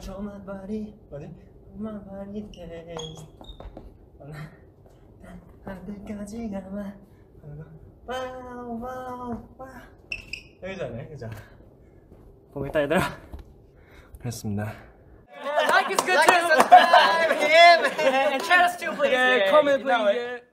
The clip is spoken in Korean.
Show my body, 뭐지? My body dance. 한때까지 가봐. 와우 와우 와. 여기잖아요, 그죠? 보겠다 얘들아. 그렇습니다. Like is good too. Like subscribe, him, and chat us too, please. Yeah, comment, please.